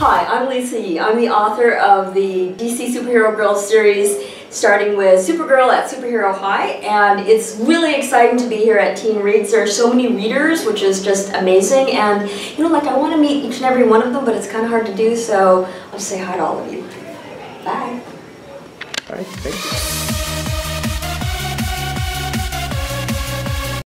Hi, I'm Lisa Yee. I'm the author of the DC Superhero Girls series, starting with Supergirl at Superhero High, and it's really exciting to be here at Tweens Read. There are so many readers, which is just amazing, and you know, like I want to meet each and every one of them, but it's kind of hard to do, so I'll just say hi to all of you. Bye. All right, thank you.